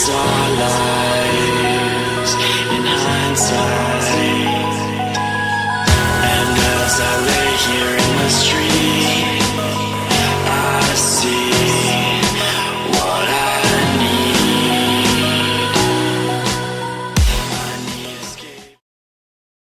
it's all lies in hindsight. And as I lay here.